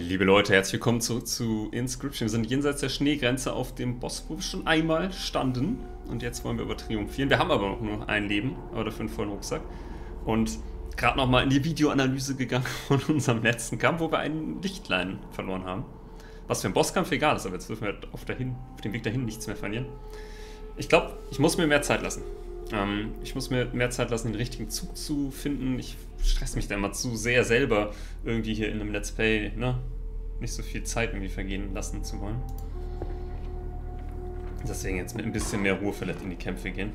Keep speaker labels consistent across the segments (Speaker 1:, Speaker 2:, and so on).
Speaker 1: Liebe Leute, herzlich willkommen zurück zu Inscription. Wir sind jenseits der Schneegrenze auf dem Boss, wo wir schon einmal standen. Und jetzt wollen wir über triumphieren. Wir haben aber noch nur ein Leben, aber dafür einen vollen Rucksack. Und gerade nochmal in die Videoanalyse gegangen von unserem letzten Kampf, wo wir einen Lichtlein verloren haben. Was für ein Bosskampf egal ist, aber jetzt dürfen wir auf, dahin, auf dem Weg dahin nichts mehr verlieren. Ich glaube, ich muss mir mehr Zeit lassen. Ähm, ich muss mir mehr Zeit lassen, den richtigen Zug zu finden. Ich stress mich da immer zu sehr selber irgendwie hier in einem Let's Play, ne? Nicht so viel Zeit irgendwie vergehen lassen zu wollen. Deswegen jetzt mit ein bisschen mehr Ruhe vielleicht in die Kämpfe gehen.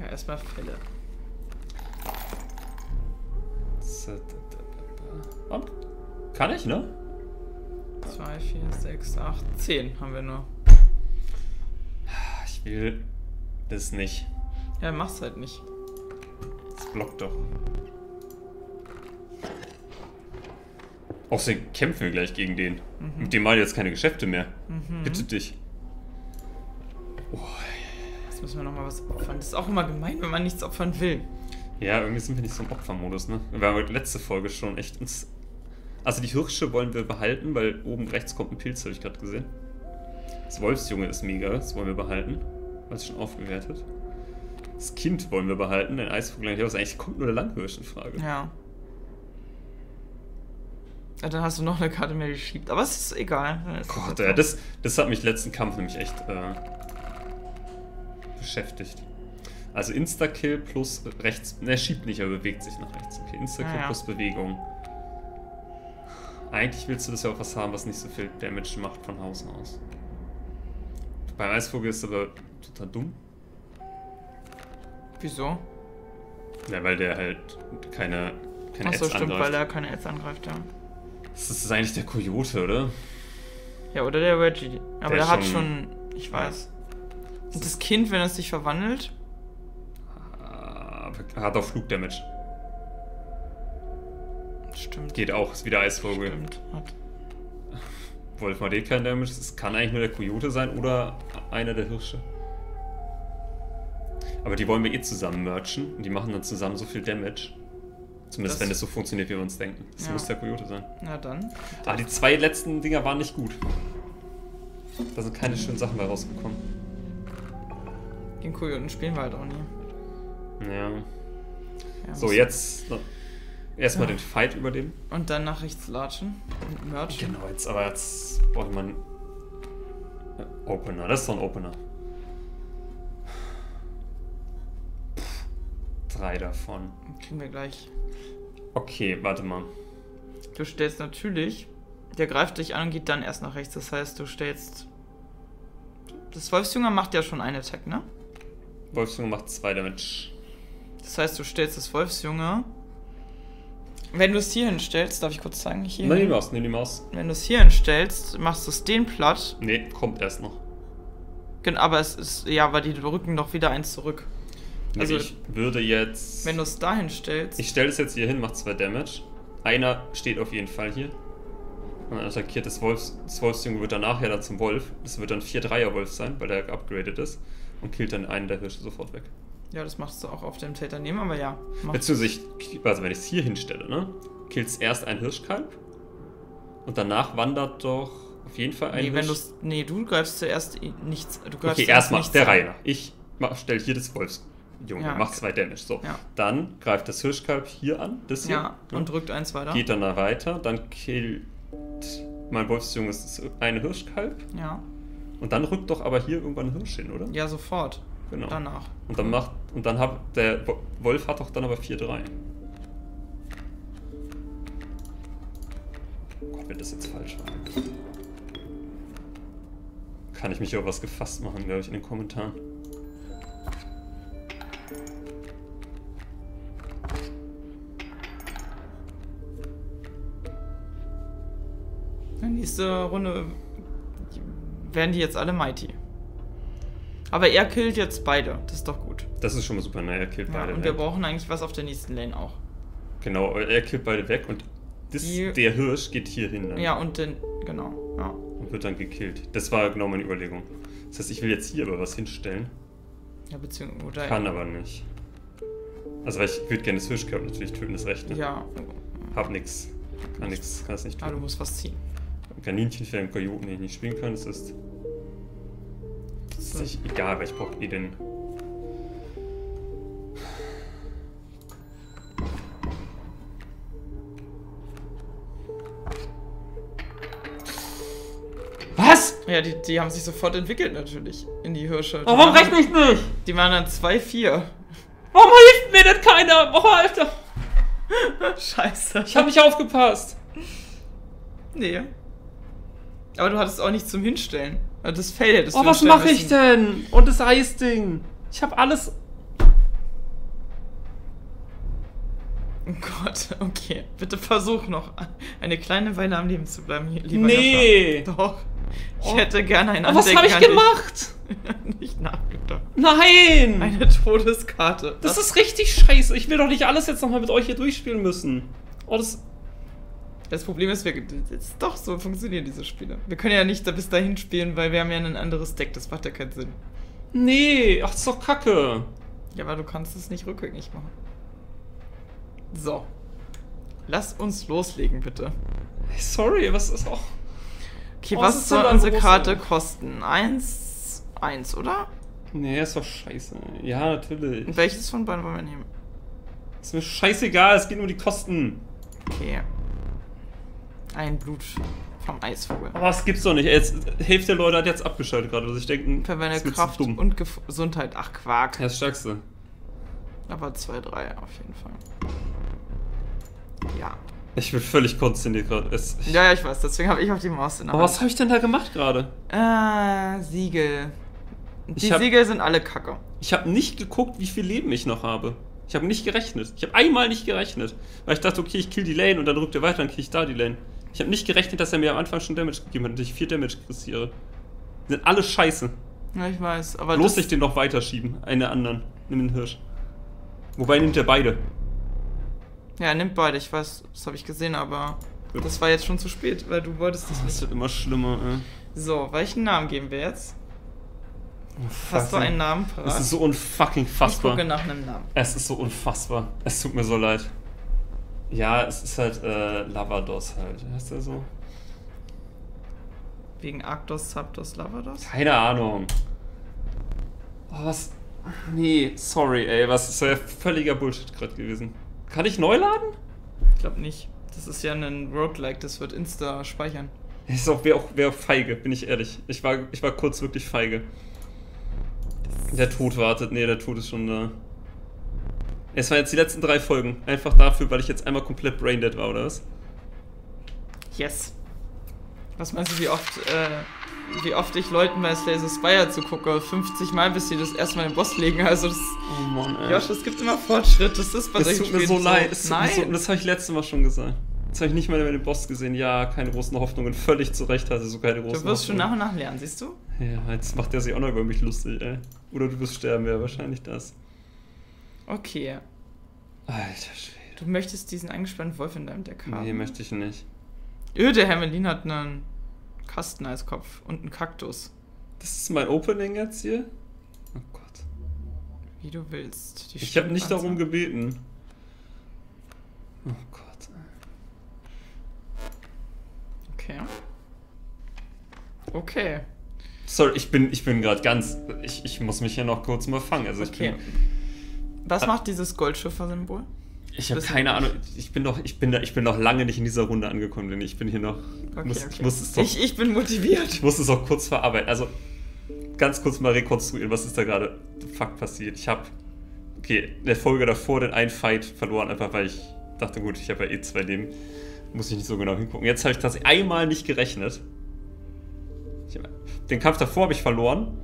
Speaker 2: Ja, erstmal Fälle.
Speaker 1: Und? Kann ich, ne?
Speaker 2: 2, 4, 6, 8, 10 haben wir nur.
Speaker 1: Ich will das nicht.
Speaker 2: Ja, mach's halt nicht.
Speaker 1: Das blockt doch. Außerdem kämpfen wir gleich gegen den. Mhm. Mit dem mal jetzt keine Geschäfte mehr. Mhm. Bitte dich.
Speaker 2: Oh. Jetzt müssen wir nochmal was opfern. Das ist auch immer gemein, wenn man nichts opfern will.
Speaker 1: Ja, irgendwie sind wir nicht so im Opfermodus, ne? Wir haben letzte Folge schon echt uns. Also die Hirsche wollen wir behalten, weil oben rechts kommt ein Pilz, habe ich gerade gesehen. Das Wolfsjunge ist mega, das wollen wir behalten. Es schon aufgewertet. Das Kind wollen wir behalten, den Eisvogel eigentlich kommt nur der Langhirsch in Frage.
Speaker 2: Ja. Ja, dann hast du noch eine Karte mehr geschiebt. Aber es ist egal.
Speaker 1: Gott, ja, das, das hat mich letzten Kampf nämlich echt äh, beschäftigt. Also Insta-Kill plus rechts. Ne, schiebt nicht, er bewegt sich nach rechts. Okay, Insta-Kill ja. plus Bewegung. Eigentlich willst du das ja auch was haben, was nicht so viel Damage macht von Haus aus. Beim Eisvogel ist aber total dumm.
Speaker 2: Wieso?
Speaker 1: Ja, weil der halt keine, keine
Speaker 2: Achso, stimmt, angreift. weil er keine Ads angreift, ja.
Speaker 1: Das ist eigentlich der Coyote, oder?
Speaker 2: Ja, oder der Reggie. Aber der, der hat schon, ich weiß. Und das Kind, wenn es sich verwandelt?
Speaker 1: Ah, hat auch Flugdamage.
Speaker 2: Stimmt.
Speaker 1: Geht auch, ist wieder Eisvogel. Stimmt, hat. Wolf mal kein Damage. Es kann eigentlich nur der Coyote sein oder einer der Hirsche. Aber die wollen wir eh zusammen merchen und die machen dann zusammen so viel Damage. Zumindest das wenn es so funktioniert, wie wir uns denken. Das ja. muss der Coyote sein.
Speaker 2: Na dann.
Speaker 1: Ah, die zwei letzten Dinger waren nicht gut. Da sind keine schönen Sachen mehr rausgekommen.
Speaker 2: Den Kojoten spielen wir halt auch nie.
Speaker 1: Ja. ja so, jetzt erstmal ja. den Fight überleben.
Speaker 2: Und dann nach rechts latschen und merchen.
Speaker 1: Genau, jetzt, aber jetzt braucht man Opener. Das ist doch ein Opener. Drei davon.
Speaker 2: Kriegen wir gleich.
Speaker 1: Okay, warte mal.
Speaker 2: Du stellst natürlich. Der greift dich an und geht dann erst nach rechts. Das heißt, du stellst. Das Wolfsjünger macht ja schon einen Attack, ne?
Speaker 1: Wolfsjunge macht zwei Damage.
Speaker 2: Das heißt, du stellst das Wolfsjunge. Wenn du es hier hinstellst, darf ich kurz zeigen? Hier
Speaker 1: Nein, die Maus, nimm die Maus.
Speaker 2: Wenn du es hier hinstellst, machst du es den platt.
Speaker 1: Nee, kommt erst noch.
Speaker 2: Genau, aber es ist, ja, weil die rücken noch wieder eins zurück.
Speaker 1: Also ich würde jetzt.
Speaker 2: Wenn du es dahin stellst.
Speaker 1: Ich stelle es jetzt hier hin, macht zwei Damage. Einer steht auf jeden Fall hier. Und dann attackiert das Wolfs. Das Wolfsjunge wird danach ja dann zum Wolf. Das wird dann 4-3er-Wolf sein, weil der upgraded ist. Und killt dann einen der Hirsche sofort weg.
Speaker 2: Ja, das machst du auch auf dem Täter nehmen, aber ja.
Speaker 1: Beziehungsweise, also wenn ich es hier hinstelle, ne? Killt es erst ein Hirschkalb. Und danach wandert doch auf jeden Fall ein
Speaker 2: nee, Hirsch. Wenn nee, du greifst zuerst nichts. Du greifst
Speaker 1: okay, erstmal der Reihe nach. Ich stelle hier das Wolfs Junge, ja, macht zwei Damage. So. Ja. Dann greift das Hirschkalb hier an, das hier.
Speaker 2: Ja, und drückt eins weiter.
Speaker 1: Geht dann da weiter, dann killt mein Wolfsjunge das eine Hirschkalb.
Speaker 2: Ja.
Speaker 1: Und dann rückt doch aber hier irgendwann ein Hirsch hin, oder?
Speaker 2: Ja, sofort.
Speaker 1: Genau.
Speaker 2: Danach.
Speaker 1: Und dann macht. Und dann hat der Wolf hat doch dann aber 4-3. Gott, wenn das jetzt falsch war. Kann ich mich über was gefasst machen, glaube ich, in den Kommentaren.
Speaker 2: Nächste Runde werden die jetzt alle Mighty. Aber er killt jetzt beide. Das ist doch gut.
Speaker 1: Das ist schon mal super, ne? Er killt ja, beide.
Speaker 2: Und wir brauchen eigentlich was auf der nächsten Lane auch.
Speaker 1: Genau, er killt beide weg und das, die, der Hirsch geht hier hin.
Speaker 2: Dann. Ja, und den, genau. Ja.
Speaker 1: Und wird dann gekillt. Das war genau meine Überlegung. Das heißt, ich will jetzt hier aber was hinstellen.
Speaker 2: Ja, beziehungsweise.
Speaker 1: Kann aber nicht. Also, weil ich würde gerne das Hirschkörper natürlich töten, das Recht. Ne?
Speaker 2: Ja.
Speaker 1: Hab nix. Kann nichts, kann es nicht
Speaker 2: Ah, du
Speaker 1: tun.
Speaker 2: musst was ziehen.
Speaker 1: Kaninchen für einen Kojoten, den ich nicht spielen kann, das ist. Das ist nicht egal, weil ich brauche eh den. Was?
Speaker 2: Ja, die, die haben sich sofort entwickelt natürlich in die Hirsche. Die
Speaker 1: Warum rechne ich nicht?
Speaker 2: Die waren dann 2-4.
Speaker 1: Warum hilft mir denn keiner? Oh, Alter.
Speaker 2: Scheiße.
Speaker 1: Ich habe nicht aufgepasst.
Speaker 2: Nee. Aber du hattest auch nicht zum Hinstellen. Also Das Fell hättest
Speaker 1: Oh,
Speaker 2: du
Speaker 1: was mache ich denn? Und das Eisding. Ich habe alles.
Speaker 2: Oh Gott, okay. Bitte versuch noch eine kleine Weile am Leben zu bleiben, lieber
Speaker 1: Nee.
Speaker 2: Joscha. Doch. Ich
Speaker 1: Oh.
Speaker 2: hätte gerne ein
Speaker 1: Oh, was
Speaker 2: Andenken
Speaker 1: habe ich gemacht?
Speaker 2: nicht nachgedacht.
Speaker 1: Nein.
Speaker 2: Eine Todeskarte.
Speaker 1: Das ist richtig scheiße. Ich will doch nicht alles jetzt nochmal mit euch hier durchspielen müssen. Oh, das.
Speaker 2: Das Problem ist, wir, ist doch so funktionieren diese Spiele. Wir können ja nicht da bis dahin spielen, weil wir haben ja ein anderes Deck. Das macht ja keinen Sinn.
Speaker 1: Nee, ach, das ist doch kacke.
Speaker 2: Ja, aber du kannst es nicht rückgängig machen. So. Lass uns loslegen, bitte.
Speaker 1: Sorry, was ist auch.
Speaker 2: Okay,
Speaker 1: Oh,
Speaker 2: was soll unsere
Speaker 1: los,
Speaker 2: Karte kosten? Eins, eins, oder?
Speaker 1: Nee, ist doch scheiße. Ja, natürlich.
Speaker 2: Und welches von beiden wollen wir nehmen?
Speaker 1: Ist mir scheißegal, es geht nur um die Kosten.
Speaker 2: Okay. Ein Blut vom Eisvogel.
Speaker 1: Aber das gibt's doch nicht. Jetzt, Hälfte der Leute hat jetzt abgeschaltet gerade. Also ich denke,
Speaker 2: Verwende Kraft
Speaker 1: dumm.
Speaker 2: und Gesundheit. Ach, Quark.
Speaker 1: Ja, das Stärkste.
Speaker 2: Aber 2, 3 auf jeden Fall. Ja.
Speaker 1: Ich bin völlig konzentriert gerade. Es-
Speaker 2: Ja, ja, ich weiß. Deswegen habe ich auch die Maus in der
Speaker 1: Aber was
Speaker 2: Hand.
Speaker 1: habe ich denn da gemacht gerade?
Speaker 2: Äh, Siegel. Die
Speaker 1: hab-
Speaker 2: Siegel sind alle kacke.
Speaker 1: Ich habe nicht geguckt, wie viel Leben ich noch habe. Ich habe nicht gerechnet. Ich habe einmal nicht gerechnet. Weil ich dachte, okay, ich kill die Lane und dann rückt er weiter, dann kill ich da die Lane. Ich habe nicht gerechnet, dass er mir am Anfang schon Damage gegeben hat und ich 4 Damage kassiere. Die sind alle scheiße.
Speaker 2: Ja, ich weiß. Aber
Speaker 1: Bloß
Speaker 2: das,
Speaker 1: nicht den noch weiterschieben. Eine anderen. Nimm den Hirsch. Wobei nimmt er beide.
Speaker 2: Ja, er nimmt beide. Ich weiß, das habe ich gesehen, aber
Speaker 1: Gut.
Speaker 2: das war jetzt schon zu spät, weil du wolltest das
Speaker 1: Das
Speaker 2: nicht.
Speaker 1: wird immer schlimmer, ey.
Speaker 2: So, welchen Namen geben wir jetzt? Hast du einen Namen parat?
Speaker 1: Es ist so unfucking
Speaker 2: ich
Speaker 1: fassbar.
Speaker 2: gucke nach einem Namen.
Speaker 1: Es ist so unfassbar. Es tut mir so leid. Ja, es ist halt äh, Lavados halt. Heißt der so?
Speaker 2: Wegen Arctos, Zapdos, Lavados?
Speaker 1: Keine Ahnung. Oh, was? Nee, sorry, ey. Was ist ja völliger Bullshit gerade gewesen. Kann ich neu laden?
Speaker 2: Ich glaube nicht. Das ist ja ein Roguelike, das wird Insta speichern.
Speaker 1: Ist auch, wäre auch, wär auch feige, bin ich ehrlich. Ich war, ich war kurz wirklich feige. Der Tod wartet. Nee, der Tod ist schon da. Es waren jetzt die letzten drei Folgen. Einfach dafür, weil ich jetzt einmal komplett braindead war, oder was?
Speaker 2: Yes. Was meinst du, wie oft, äh, wie oft ich Leuten bei Slay the Spire zugucke? 50 Mal, bis sie das erstmal den Boss legen. Also das.
Speaker 1: Oh Mann, ey.
Speaker 2: Josh, es gibt immer Fortschritt. Das ist bei
Speaker 1: Das
Speaker 2: solchen
Speaker 1: tut mir so leid. Mir
Speaker 2: Nein.
Speaker 1: so, das habe ich letztes Mal schon gesagt. Jetzt habe ich nicht mal mehr den Boss gesehen. Ja, keine großen Hoffnungen. Völlig zu Recht hatte so keine großen
Speaker 2: du wirst schon nach
Speaker 1: Hoffnungen.
Speaker 2: und nach lernen, siehst du?
Speaker 1: Ja, jetzt macht der sich auch noch über mich lustig, ey. Oder du wirst sterben, ja, wahrscheinlich das.
Speaker 2: Okay.
Speaker 1: Alter Schwede.
Speaker 2: Du möchtest diesen eingespannten Wolf in deinem Deck haben.
Speaker 1: Nee, möchte ich nicht.
Speaker 2: Öh, der Hermelin hat einen Kasten als Kopf und einen Kaktus.
Speaker 1: Das ist mein Opening jetzt hier? Oh Gott.
Speaker 2: Wie du willst. Die
Speaker 1: Ich habe nicht darum gebeten. Oh Gott.
Speaker 2: Okay. Okay.
Speaker 1: Sorry, ich bin, ich bin gerade ganz. Ich, ich muss mich hier noch kurz mal fangen. Also ich
Speaker 2: Okay.
Speaker 1: bin.
Speaker 2: Was macht dieses Goldschiffer-Symbol?
Speaker 1: Ich habe keine Ahnung. Ich bin noch, ich bin da, ich bin noch lange nicht in dieser Runde angekommen, denn ich bin hier noch.
Speaker 2: Okay,
Speaker 1: muss,
Speaker 2: okay.
Speaker 1: Ich muss es doch.
Speaker 2: ich, ich bin motiviert.
Speaker 1: Ich muss es auch kurz verarbeiten. Also, ganz kurz mal rekonstruieren, was ist da gerade fuck passiert. Ich habe, okay, in der Folge davor den einen Fight verloren, einfach weil ich dachte, gut, ich habe ja eh zwei Leben. Muss ich nicht so genau hingucken. Jetzt habe ich tatsächlich einmal nicht gerechnet. Den Kampf davor habe ich verloren,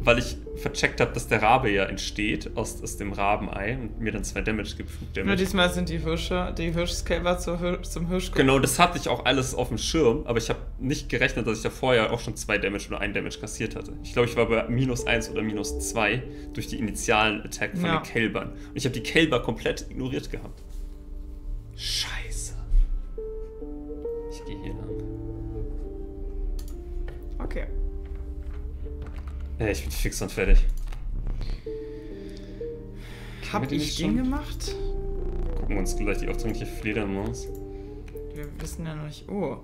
Speaker 1: weil ich vercheckt habe, dass der Rabe ja entsteht aus, aus dem Rabenei und mir dann zwei Damage gibt.
Speaker 2: Nur diesmal sind die Hirsche, die Hirschscaler zum Hirsch
Speaker 1: Genau, das hatte ich auch alles auf dem Schirm, aber ich habe nicht gerechnet, dass ich da vorher auch schon zwei Damage oder ein Damage kassiert hatte. Ich glaube, ich war bei minus eins oder minus zwei durch die initialen Attack von
Speaker 2: Ja.
Speaker 1: den Kälbern. Und ich habe die Kälber komplett ignoriert gehabt. Scheiße. Ich gehe hier lang.
Speaker 2: Okay.
Speaker 1: Ja, ich bin fix und fertig.
Speaker 2: Hab ich
Speaker 1: nicht
Speaker 2: den
Speaker 1: schon?
Speaker 2: gemacht?
Speaker 1: Gucken wir uns gleich die aufdringliche Fledermaus.
Speaker 2: wir wissen ja noch nicht. Oh.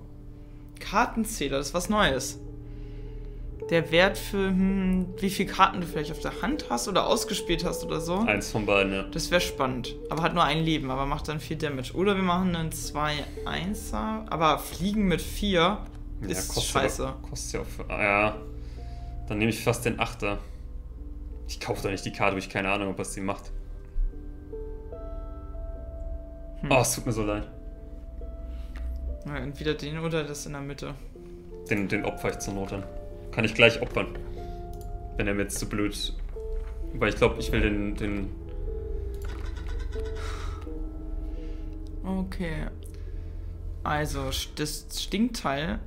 Speaker 2: Kartenzähler, das ist was Neues. Der Wert für, hm, wie viele Karten du vielleicht auf der Hand hast oder ausgespielt hast oder so.
Speaker 1: Eins von beiden, ja.
Speaker 2: Das wäre spannend. Aber hat nur ein Leben, aber macht dann viel Damage. Oder wir machen einen 2-1er. Aber Fliegen mit 4 ist
Speaker 1: kostet
Speaker 2: scheiße.
Speaker 1: Aber, kostet ja auch. Für, ah, ja. Dann nehme ich fast den Achter. Ich kaufe doch nicht die Karte, wo ich keine Ahnung habe, was sie macht.
Speaker 2: Hm.
Speaker 1: Oh, es tut mir so leid.
Speaker 2: Ja, entweder den oder das in der Mitte.
Speaker 1: Den, den opfer ich zur Not dann. Kann ich gleich opfern. Wenn er mir jetzt zu blöd. Weil ich glaube, ich will den, den.
Speaker 2: Okay. Also, das Stinkteil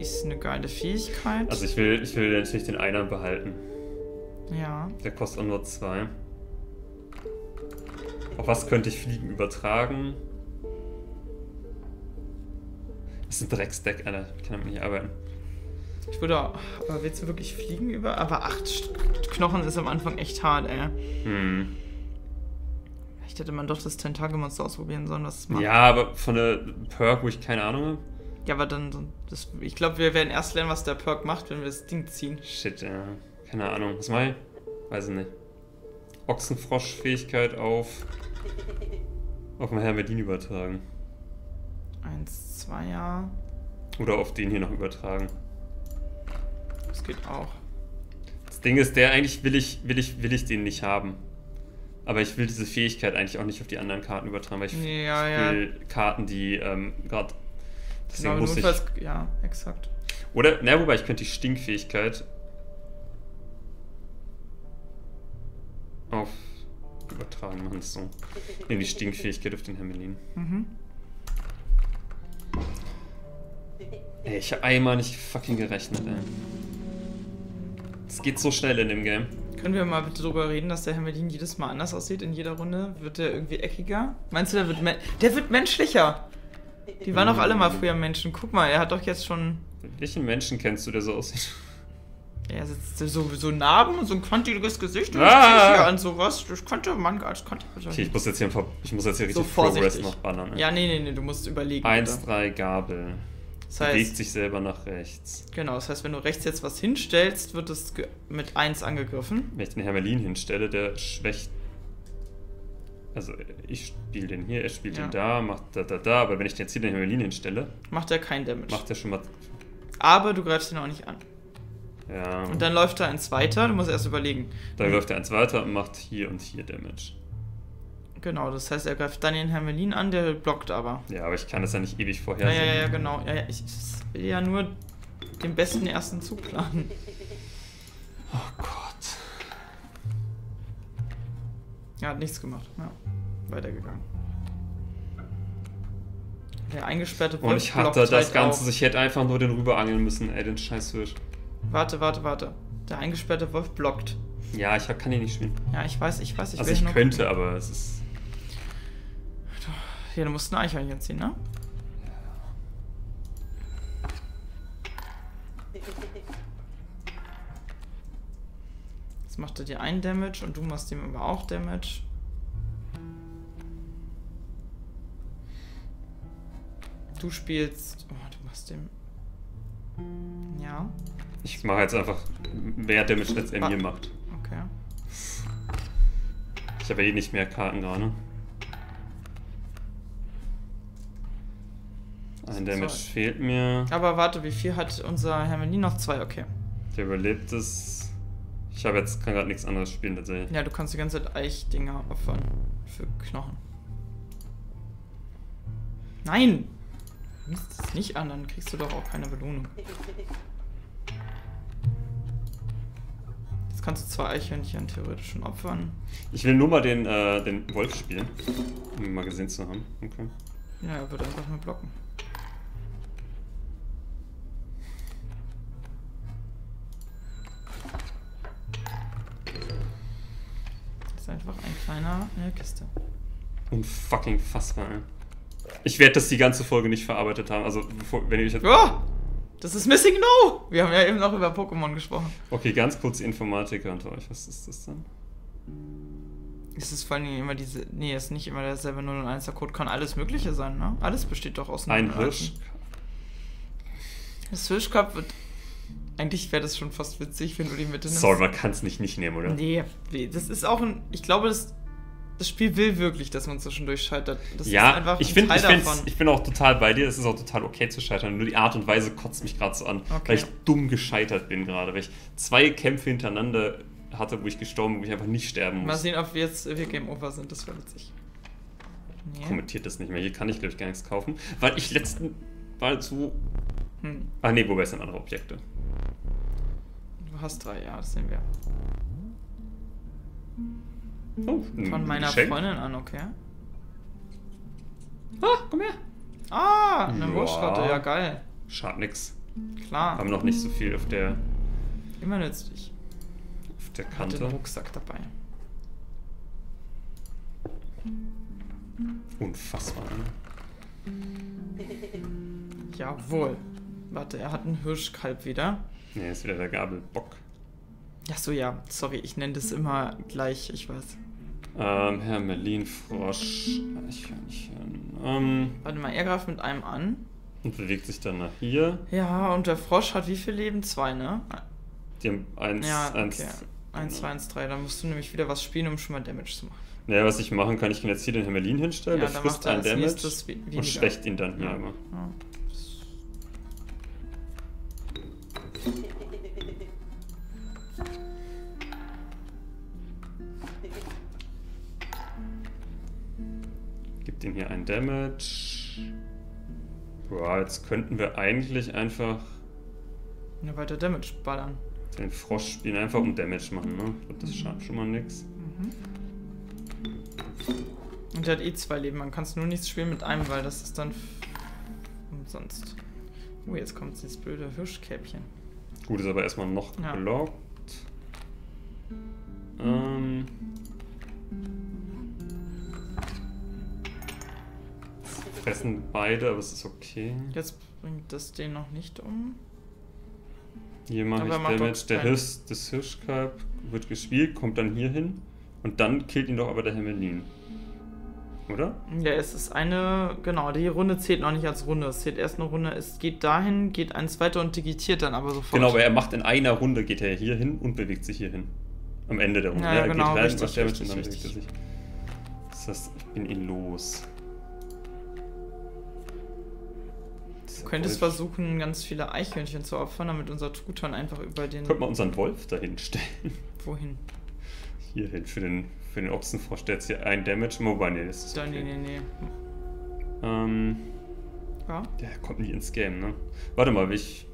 Speaker 2: ist eine geile Fähigkeit.
Speaker 1: Also ich will, ich will natürlich den Einer behalten.
Speaker 2: ja.
Speaker 1: Der kostet auch nur zwei. Auf was könnte ich Fliegen übertragen? Das ist ein Drecksdeck, Alter. Ich kann damit nicht arbeiten.
Speaker 2: Ich würde auch, aber willst du wirklich fliegen über? Aber acht Knochen ist am Anfang echt hart, ey.
Speaker 1: Hm.
Speaker 2: Vielleicht hätte man doch das Tentakelmonster ausprobieren sollen, was es macht.
Speaker 1: Ja, aber von der Perk, wo ich keine Ahnung habe.
Speaker 2: Ja, aber dann, das, ich glaube, wir werden erst lernen, was der Perk macht, wenn wir das Ding ziehen.
Speaker 1: Shit, ja. Keine Ahnung. Was ich? Weiß ich nicht. Ochsenfrosch-Fähigkeit auf. Auf den Hermedin übertragen.
Speaker 2: Eins, zwei, ja.
Speaker 1: Oder auf den hier noch übertragen.
Speaker 2: Das geht auch.
Speaker 1: Das Ding ist, der eigentlich will ich, will ich, will ich den nicht haben. Aber ich will diese Fähigkeit eigentlich auch nicht auf die anderen Karten übertragen, weil ich,
Speaker 2: Ja,
Speaker 1: ich
Speaker 2: ja.
Speaker 1: will Karten, die ähm, gerade. Deswegen
Speaker 2: Genau,
Speaker 1: muss ich.
Speaker 2: ja, exakt.
Speaker 1: Oder, na, wobei ich könnte die Stinkfähigkeit auf übertragen machen, so. Nehmen die Stinkfähigkeit auf den Hermelin.
Speaker 2: Mhm.
Speaker 1: Ey, ich hab einmal nicht fucking gerechnet, ey. Es geht so schnell in dem Game.
Speaker 2: Können wir mal bitte drüber reden, dass der Hermelin jedes Mal anders aussieht in jeder Runde? Wird der irgendwie eckiger? Meinst du, der wird, der wird menschlicher? Die waren doch alle mal früher Menschen. Guck mal, er hat doch jetzt schon.
Speaker 1: Welchen Menschen kennst du, der so aussieht?
Speaker 2: Er sitzt so, so Narben und so ein kantiges Gesicht und
Speaker 1: Ah!
Speaker 2: ah! an sowas. Das könnte man als könnte
Speaker 1: Okay, ich muss jetzt hier, ein paar- ich muss jetzt hier
Speaker 2: So
Speaker 1: richtig Progress
Speaker 2: vorsichtig.
Speaker 1: noch ballern.
Speaker 2: Ja, nee, nee, nee, du musst überlegen.
Speaker 1: 1,
Speaker 2: bitte.
Speaker 1: 3 Gabel.
Speaker 2: Das
Speaker 1: Bewegt
Speaker 2: heißt,
Speaker 1: sich selber nach rechts.
Speaker 2: genau, das heißt, wenn du rechts jetzt was hinstellst, wird es mit 1 angegriffen.
Speaker 1: Wenn ich den Hermelin hinstelle, der schwächt. Also ich spiele den hier, er spielt
Speaker 2: Ja.
Speaker 1: den da, macht da, da, da, aber wenn ich den jetzt hier den Hermelin hinstelle,
Speaker 2: Macht er kein Damage.
Speaker 1: macht er schon mal.
Speaker 2: Aber du greifst ihn auch nicht an.
Speaker 1: Ja.
Speaker 2: Und dann läuft da eins weiter, du musst erst überlegen.
Speaker 1: dann läuft er eins weiter und macht hier und hier Damage.
Speaker 2: Genau, das heißt, er greift dann den Hermelin an, der blockt aber.
Speaker 1: Ja, aber ich kann das ja nicht ewig
Speaker 2: Ja,
Speaker 1: vorhersehen.
Speaker 2: ja, ja, genau. Ja, ja, ich will ja nur den besten ersten Zug planen.
Speaker 1: Oh Gott.
Speaker 2: Er hat nichts gemacht. Ja, weitergegangen. Der eingesperrte Wolf
Speaker 1: Und ich hatte das
Speaker 2: halt
Speaker 1: Ganze, ich hätte einfach nur den rüberangeln müssen, ey, den Scheißfisch.
Speaker 2: Warte, warte, warte. Der eingesperrte Wolf blockt.
Speaker 1: Ja, ich kann ihn nicht spielen.
Speaker 2: Ja, ich weiß, ich weiß, ich
Speaker 1: also ich könnte, aber es ist.
Speaker 2: Hier, du musst ein Eichhörnchen ziehen, ne? Jetzt macht er dir einen Damage und du machst ihm aber auch Damage. Du spielst. Oh, du machst dem. Ja,
Speaker 1: Ich mache jetzt einfach mehr Damage als er mir macht.
Speaker 2: okay.
Speaker 1: Ich habe ja eh nicht mehr Karten gerade. Ein Damage
Speaker 2: Zwei.
Speaker 1: fehlt mir.
Speaker 2: Aber warte, wie viel hat unser Hermelin noch? Zwei, okay.
Speaker 1: Der überlebt es. Ich habe jetzt kann gerade nichts anderes spielen tatsächlich.
Speaker 2: Ja, du kannst die ganze Zeit Eichdinger opfern. Für Knochen. Nein! Du nimmst es nicht an, dann kriegst du doch auch keine Belohnung. Jetzt kannst du zwei Eichhörnchen theoretisch schon opfern.
Speaker 1: Ich will nur mal den, äh, den Wolf spielen. Um ihn mal gesehen zu haben. Okay.
Speaker 2: Ja, er wird einfach nur blocken. Einfach ein kleiner in der Kiste.
Speaker 1: Unfucking fassbar, ey. Ich werde das die ganze Folge nicht verarbeitet haben. Also, bevor, wenn ich jetzt.
Speaker 2: Oh! Das ist Missing No! Wir haben ja eben noch über Pokémon gesprochen.
Speaker 1: Okay, ganz kurz Informatiker unter euch. Was ist das denn?
Speaker 2: Es ist vor allem immer diese. Nee, es ist nicht immer derselbe 0 und 1er Code. Kann alles Mögliche sein, ne? Alles besteht doch aus 0
Speaker 1: Ein
Speaker 2: 1.
Speaker 1: Hirsch.
Speaker 2: Das Hirschkopf wird. Eigentlich wäre das schon fast witzig, wenn du die Mitte nimmst.
Speaker 1: Sorry, man kann es nicht nicht nehmen, oder?
Speaker 2: Nee, das ist auch ein. Ich glaube, das, das Spiel will wirklich, dass man zwischendurch scheitert. Das
Speaker 1: ja,
Speaker 2: ist einfach
Speaker 1: ich
Speaker 2: Teil
Speaker 1: ich, ich bin auch total bei dir. Es ist auch total okay zu scheitern. Nur die Art und Weise kotzt mich gerade so an,
Speaker 2: Okay.
Speaker 1: weil ich dumm gescheitert bin gerade. Weil ich zwei Kämpfe hintereinander hatte, wo ich gestorben bin, wo ich einfach nicht sterben
Speaker 2: Mal
Speaker 1: muss.
Speaker 2: sehen, ob wir jetzt wir Game Over sind. Das wäre witzig. Nee.
Speaker 1: Kommentiert das nicht mehr. Hier kann ich, glaube ich, gar nichts kaufen. Weil ich letzten Mal so.
Speaker 2: Hm.
Speaker 1: Ah, nee, wobei es sind andere Objekte.
Speaker 2: Du hast drei, ja, das sehen wir.
Speaker 1: Oh,
Speaker 2: Von meiner
Speaker 1: Geschenk.
Speaker 2: Freundin an, okay.
Speaker 1: Ah, komm her.
Speaker 2: Ah, eine
Speaker 1: Ja.
Speaker 2: Wurschratte, ja geil.
Speaker 1: Schadet nix.
Speaker 2: Klar,
Speaker 1: Haben noch nicht so viel auf der,
Speaker 2: immer nützlich.
Speaker 1: auf der
Speaker 2: Hat den
Speaker 1: Kante.
Speaker 2: Rucksack dabei.
Speaker 1: Unfassbar. ne?
Speaker 2: Jawohl. Warte, er hat einen Hirschkalb wieder.
Speaker 1: Nee, ist wieder der Gabelbock.
Speaker 2: Ach so, ja, sorry, ich nenne das immer gleich, ich weiß.
Speaker 1: Ähm, Hermelin, Frosch. Eichhörnchen. Ähm,
Speaker 2: Warte mal, er greift mit einem an.
Speaker 1: und bewegt sich dann nach hier.
Speaker 2: Ja, und der Frosch hat wie viel Leben? Zwei, ne?
Speaker 1: Die haben eins,
Speaker 2: Ja,
Speaker 1: eins.
Speaker 2: okay. 1, 2, 1, 3. Da musst du nämlich wieder was spielen, um schon mal Damage zu machen.
Speaker 1: Naja, was ich machen kann, ich kann jetzt hier den Hermelin hinstellen,
Speaker 2: Ja,
Speaker 1: der
Speaker 2: dann
Speaker 1: frisst einen Damage und schwächt ihn dann hier
Speaker 2: Ja.
Speaker 1: immer.
Speaker 2: Ja.
Speaker 1: Gibt ihm hier einen Damage. Boah, jetzt könnten wir eigentlich einfach
Speaker 2: Ja, weiter Damage ballern.
Speaker 1: den Frosch spielen, einfach um Damage machen, ne? Ich glaub, das schadet schon mal nix.
Speaker 2: Und der hat eh zwei Leben. Man kann es nur nicht spielen mit einem, weil das ist dann umsonst. Oh, jetzt kommt dieses blöde Hirschkäppchen.
Speaker 1: Gut, ist aber erstmal noch
Speaker 2: Ja.
Speaker 1: gelockt. Ähm. Fressen beide, aber es ist okay.
Speaker 2: Jetzt bringt das den noch nicht um.
Speaker 1: Hier mache
Speaker 2: Aber
Speaker 1: ich Damage. Der Hirsch, das Hirschkalb wird gespielt, kommt dann hier hin. Und dann killt ihn doch aber der Hermelin. Oder?
Speaker 2: Ja, es ist eine, genau, die Runde zählt noch nicht als Runde. Es zählt erst eine Runde, es geht dahin, geht eins weiter und digitiert dann aber sofort.
Speaker 1: Genau, aber er macht in einer Runde, geht er hier hin und bewegt sich hier hin. Am Ende der Runde.
Speaker 2: Ja, ja,
Speaker 1: er
Speaker 2: genau,
Speaker 1: geht rein,
Speaker 2: richtig,
Speaker 1: macht Damage
Speaker 2: richtig,
Speaker 1: und dann bewegt er sich. Das heißt, ich bin ihn los.
Speaker 2: Du könntest versuchen, ganz viele Eichhörnchen zu opfern, damit unser Truthahn einfach über den.
Speaker 1: Könnte man unseren Wolf dahin stellen.
Speaker 2: Wohin?
Speaker 1: Hier hin, für den, für den Ochsenfrosch, der jetzt hier ein Damage. Wobei, nee, das ist
Speaker 2: Da, nee,
Speaker 1: okay.
Speaker 2: nee, nee.
Speaker 1: Ähm,
Speaker 2: Ja.
Speaker 1: der kommt nie ins Game, ne? Warte mal, wie ich...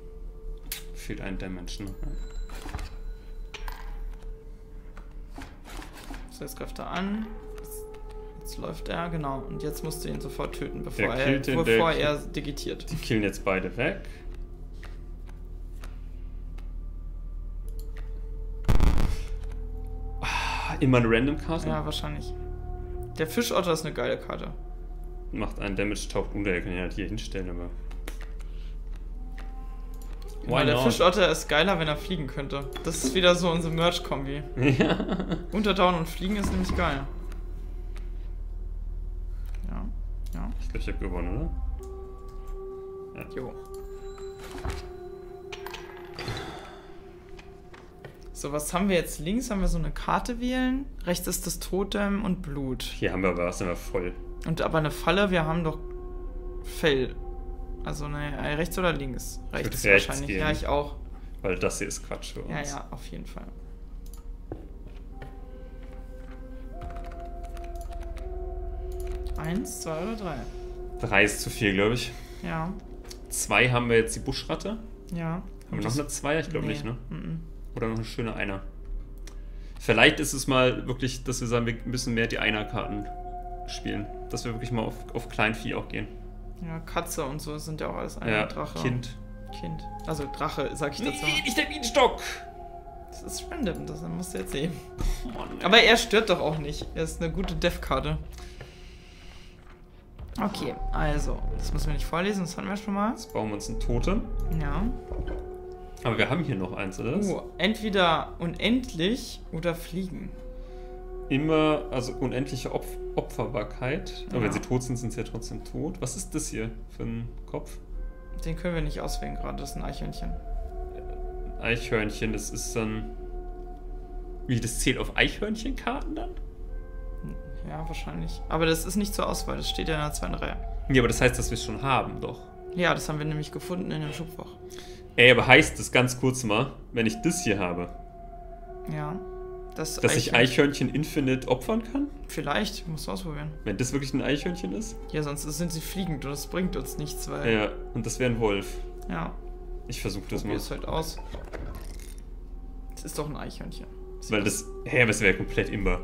Speaker 1: Fehlt ein Damage, ne?
Speaker 2: Er an. Jetzt, läuft er, genau. Und jetzt musst du ihn sofort töten, bevor, er,
Speaker 1: den,
Speaker 2: bevor er digitiert.
Speaker 1: Die killen jetzt beide weg. Ah, Immer eine Random-Karte.
Speaker 2: Ja, wahrscheinlich. Der Fischotter ist eine geile Karte.
Speaker 1: Macht einen Damage, taucht unter. Ihr könnt ihn halt hier hinstellen, aber...
Speaker 2: Weil der
Speaker 1: not?
Speaker 2: Fischotter ist geiler, wenn er fliegen könnte. Das ist wieder so unsere Merch-Kombi.
Speaker 1: ja.
Speaker 2: Untertauchen und fliegen ist nämlich geil. Ja, ja,
Speaker 1: Ich glaube, ich habe gewonnen, oder? Ja.
Speaker 2: jo. So, was haben wir jetzt? Links haben wir so eine Karte wählen. Rechts ist das Totem und Blut.
Speaker 1: Hier haben wir aber was immer voll.
Speaker 2: Und aber eine Falle, wir haben doch Fell. Also ne, rechts oder links? Rechts
Speaker 1: rechts
Speaker 2: wahrscheinlich.
Speaker 1: gehen.
Speaker 2: Ja, ich auch.
Speaker 1: Weil das hier ist Quatsch für uns.
Speaker 2: Ja, ja, auf jeden Fall. Eins, zwei oder drei?
Speaker 1: Drei ist zu viel, glaube ich.
Speaker 2: Ja,
Speaker 1: Zwei haben wir jetzt die Buschratte.
Speaker 2: ja.
Speaker 1: Haben wir noch eine Zweier? Ich glaube
Speaker 2: Nee,
Speaker 1: nicht, ne?
Speaker 2: mhm.
Speaker 1: Oder noch eine schöne Einer. Vielleicht ist es mal wirklich, dass wir sagen, wir müssen mehr die Einer-Karten spielen. Dass wir wirklich mal auf, auf Kleinvieh auch gehen.
Speaker 2: Ja, Katze und so sind ja auch alles ein
Speaker 1: ja,
Speaker 2: Drache.
Speaker 1: Kind.
Speaker 2: Kind. Also Drache, sag ich dazu.
Speaker 1: Nee, nicht der Bienenstock!
Speaker 2: Das ist random, das musst du jetzt sehen.
Speaker 1: Oh ey.
Speaker 2: Aber er stört doch auch nicht. Er ist eine gute Dev-Karte. Okay, also, das müssen wir nicht vorlesen, das hatten wir schon mal.
Speaker 1: Jetzt bauen wir uns ein Totem.
Speaker 2: Ja.
Speaker 1: Aber wir haben hier noch eins, oder?
Speaker 2: Oh, entweder unendlich oder fliegen.
Speaker 1: immer, also unendliche Opf Opferbarkeit. Aber
Speaker 2: Ja.
Speaker 1: wenn sie tot sind, sind sie ja trotzdem tot. Was ist das hier für ein Kopf?
Speaker 2: Den können wir nicht auswählen gerade, das ist ein Eichhörnchen.
Speaker 1: Eichhörnchen, das ist dann. Wie, das zählt auf Eichhörnchenkarten dann?
Speaker 2: Ja, wahrscheinlich. Aber das ist nicht zur Auswahl, das steht ja in der zweiten Reihe.
Speaker 1: Ja, aber das heißt, dass wir es schon haben, doch.
Speaker 2: Ja, das haben wir nämlich gefunden in dem Schubfach.
Speaker 1: Ey, aber heißt das ganz kurz mal, wenn ich das hier habe,
Speaker 2: Ja. Das
Speaker 1: dass ich Eichhörnchen Infinite opfern kann?
Speaker 2: Vielleicht, musst du ausprobieren.
Speaker 1: Wenn das wirklich ein Eichhörnchen ist?
Speaker 2: Ja, sonst sind sie fliegend und das bringt uns nichts, weil.
Speaker 1: Ja, und das wäre ein Wolf.
Speaker 2: Ja,
Speaker 1: Ich versuche das mal.
Speaker 2: es halt aus. Das ist doch ein Eichhörnchen. Sieht
Speaker 1: Weil das. Hä, aber es wäre komplett immer.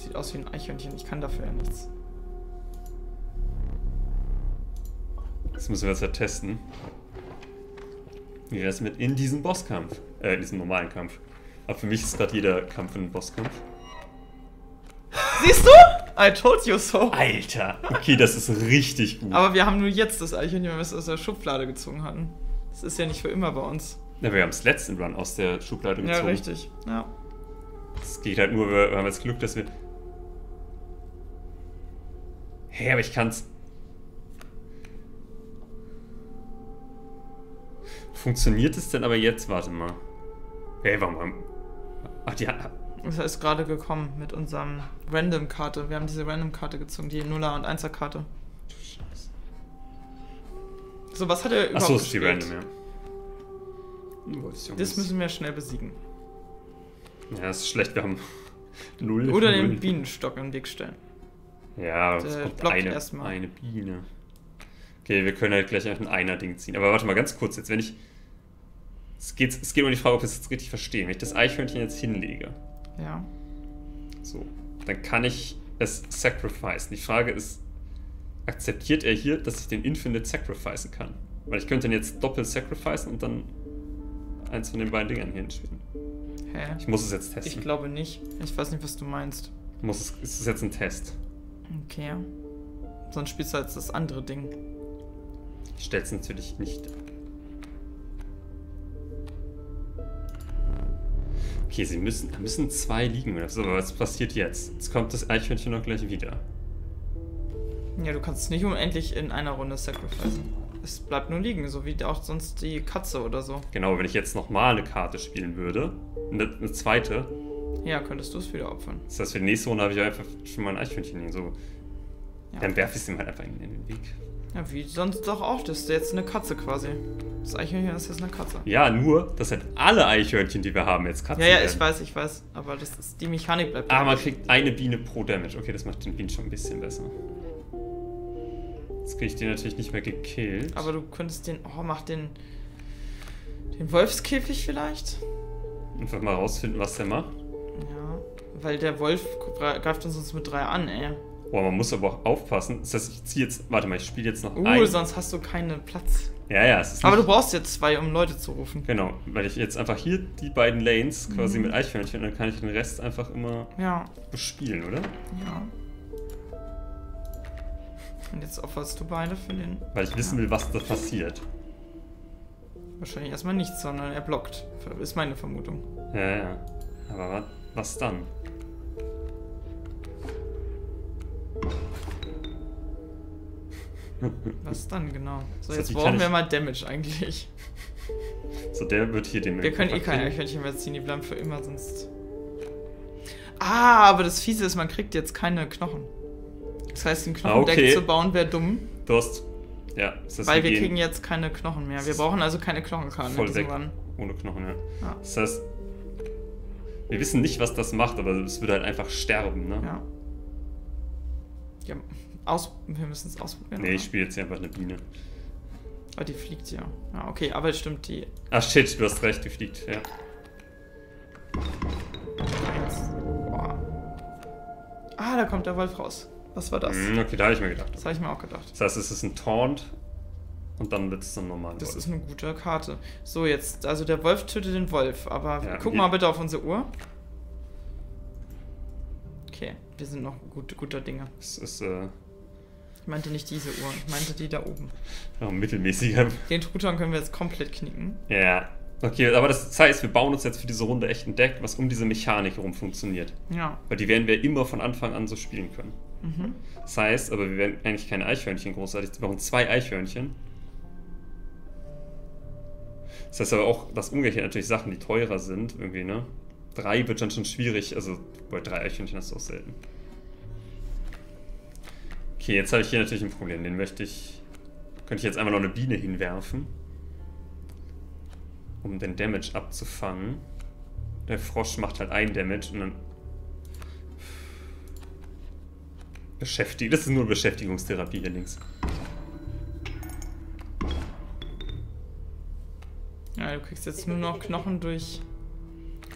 Speaker 2: Sieht aus wie ein Eichhörnchen, ich kann dafür ja nichts.
Speaker 1: Das müssen wir jetzt ja testen. Wie wäre es mit in diesem Bosskampf? Äh, in diesem normalen Kampf. Aber für mich ist gerade jeder Kampf ein Bosskampf.
Speaker 2: Siehst du? I told you so.
Speaker 1: Alter! Okay, das ist richtig gut.
Speaker 2: Aber wir haben nur jetzt das Eichhörnchen, weil wir es aus der Schublade gezogen hatten. Das ist ja nicht für immer bei uns.
Speaker 1: Na, wir haben es letzten Run aus der Schublade gezogen.
Speaker 2: Ja, richtig. Ja.
Speaker 1: Es geht halt nur, wir haben jetzt Glück, dass wir. Hey, aber ich kann's. Funktioniert es denn aber jetzt? Warte mal. Hey, warum haben. Ach, die hat.
Speaker 2: Das ist gerade gekommen mit unserem Random-Karte. Wir haben diese Random-Karte gezogen, die Nuller- und Einser-Karte. So, was hat er überhaupt
Speaker 1: Achso, ist die random, ja. Oh, das
Speaker 2: müssen wir schnell besiegen.
Speaker 1: Ja, das ist schlecht, wir haben null.
Speaker 2: Oder den Bienenstock im Weg stellen.
Speaker 1: Ja, es
Speaker 2: Der
Speaker 1: kommt eine,
Speaker 2: erstmal.
Speaker 1: eine Biene. Okay, wir können halt gleich einfach ein Einer-Ding ziehen. Aber warte mal ganz kurz jetzt, wenn ich. Es geht, es geht um die Frage, ob wir es jetzt richtig verstehen. Wenn ich das Eichhörnchen jetzt hinlege,
Speaker 2: Ja.
Speaker 1: so, dann kann ich es sacrificen. Die Frage ist, akzeptiert er hier, dass ich den Infinite sacrificen kann? Weil ich könnte ihn jetzt doppelt sacrificen und dann eins von den beiden Dingern hier hinspielen.
Speaker 2: Hä?
Speaker 1: Ich muss es jetzt testen.
Speaker 2: Ich glaube nicht. Ich weiß nicht, was du meinst.
Speaker 1: muss es, ist es jetzt ein Test?
Speaker 2: Okay. Sonst spielst du jetzt das andere Ding.
Speaker 1: Ich stelle es natürlich nicht. Okay, sie müssen, da müssen zwei liegen oder so. Aber was passiert jetzt? Jetzt kommt das Eichhörnchen noch gleich wieder.
Speaker 2: Ja, du kannst es nicht unendlich in einer Runde sacrificen. Es bleibt nur liegen, so wie auch sonst die Katze oder so.
Speaker 1: Genau, wenn ich jetzt nochmal eine Karte spielen würde, eine, eine zweite,
Speaker 2: Ja, könntest du es wieder opfern.
Speaker 1: das heißt, für die nächste Runde habe ich einfach schon mal ein Eichhörnchen liegen. So,
Speaker 2: Ja.
Speaker 1: dann werfe ich es ihm halt einfach in, den Weg.
Speaker 2: Ja, wie sonst doch auch. Das ist jetzt eine Katze quasi. Das Eichhörnchen ist jetzt eine Katze.
Speaker 1: Ja, nur, dass halt alle Eichhörnchen, die wir haben, jetzt Katzen
Speaker 2: Ja, ja,
Speaker 1: werden.
Speaker 2: ich weiß, ich weiß. Aber das ist, die Mechanik bleibt.
Speaker 1: Ah, man kriegt eine Biene pro Damage. Okay, das macht den Bienen schon ein bisschen besser. Jetzt kriege ich den natürlich nicht mehr gekillt.
Speaker 2: Aber du könntest den. Oh, mach den. Den Wolfskäfig vielleicht?
Speaker 1: Einfach mal rausfinden, was der macht.
Speaker 2: Weil der Wolf greift uns sonst mit drei an, ey.
Speaker 1: Boah, man muss aber auch aufpassen. Das heißt, ich ziehe jetzt. Warte mal, ich spiele jetzt noch
Speaker 2: Uh,
Speaker 1: ein.
Speaker 2: sonst hast du keinen Platz.
Speaker 1: Ja, ja, es ist
Speaker 2: Aber du brauchst jetzt zwei, um Leute zu rufen.
Speaker 1: Genau, weil ich jetzt einfach hier die beiden Lanes quasi
Speaker 2: Mhm.
Speaker 1: mit Eichhörnchen und dann kann ich den Rest einfach immer
Speaker 2: Ja,
Speaker 1: bespielen, oder?
Speaker 2: ja. Und jetzt opferst du beide für den.
Speaker 1: Weil ich wissen will, was da passiert.
Speaker 2: Wahrscheinlich erstmal nichts, sondern er blockt. Ist meine Vermutung.
Speaker 1: Ja, ja. Aber wa- was dann?
Speaker 2: Was dann genau? So,
Speaker 1: Das
Speaker 2: jetzt brauchen wir mal Damage eigentlich.
Speaker 1: So, der wird hier den
Speaker 2: Wir können eh
Speaker 1: kriegen.
Speaker 2: Eichhörnchen mehr ziehen, die bleiben für immer, sonst. Ah, aber das Fiese ist, man kriegt jetzt keine Knochen. Das heißt, ein Knochendeck
Speaker 1: Ah, okay.
Speaker 2: zu bauen wäre dumm,
Speaker 1: Du hast. Ja, das heißt,
Speaker 2: weil wir kriegen jetzt keine Knochen mehr. Wir
Speaker 1: Das
Speaker 2: brauchen also keine Knochenkarten
Speaker 1: voll weg.
Speaker 2: Run.
Speaker 1: ohne Knochen, ja.
Speaker 2: Ja.
Speaker 1: Das heißt, wir wissen nicht, was das macht, aber es würde halt einfach sterben, ne?
Speaker 2: Ja. Ja aus, wir müssen es ausprobieren.
Speaker 1: Nee,
Speaker 2: oder?
Speaker 1: ich spiele jetzt hier einfach eine Biene.
Speaker 2: Ah, die fliegt ja. Ja, okay, aber es stimmt, die.
Speaker 1: Ach shit, du hast recht, die fliegt, ja.
Speaker 2: Eins. Boah. Ah, da kommt der Wolf raus. Was war das?
Speaker 1: Hm, okay, da habe ich mir gedacht.
Speaker 2: Das habe ich mir auch gedacht.
Speaker 1: Das heißt, es ist ein Taunt und dann wird es dann normal.
Speaker 2: Das ist eine gute Karte. So, jetzt, also der Wolf tötet den Wolf, aber
Speaker 1: Ja,
Speaker 2: guck mal bitte auf unsere Uhr. Okay, wir sind noch gut, guter Dinge.
Speaker 1: Es ist äh,
Speaker 2: Ich meinte nicht diese Uhr, ich meinte die da oben.
Speaker 1: ein mittelmäßiger.
Speaker 2: Den Truthahn können wir jetzt komplett knicken.
Speaker 1: Ja, Okay, aber das heißt, wir bauen uns jetzt für diese Runde echt ein Deck, was um diese Mechanik herum funktioniert.
Speaker 2: Ja.
Speaker 1: Weil die werden wir immer von Anfang an so spielen können.
Speaker 2: Mhm.
Speaker 1: Das heißt, aber wir werden eigentlich keine Eichhörnchen großartig. Wir brauchen zwei Eichhörnchen. Das heißt aber auch, dass umgekehrt natürlich Sachen, die teurer sind, irgendwie, ne? Drei wird dann schon schwierig. Also, bei drei Eichhörnchen hast du auch selten. Okay, jetzt habe ich hier natürlich ein Problem. Den möchte ich. Könnte ich jetzt einfach noch eine Biene hinwerfen. Um den Damage abzufangen. Der Frosch macht halt ein Damage und dann. Beschäftigt. Das ist nur Beschäftigungstherapie hier links.
Speaker 2: Ja, du kriegst jetzt nur noch Knochen durch.